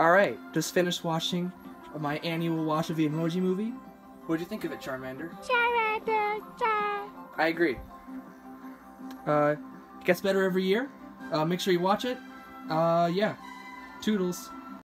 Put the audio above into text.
Alright, just finished watching my annual watch of the Emoji Movie. What did you think of it, Charmander? Charmander, Char. I agree. Uh, it gets better every year. Uh, make sure you watch it. Uh, yeah. Toodles.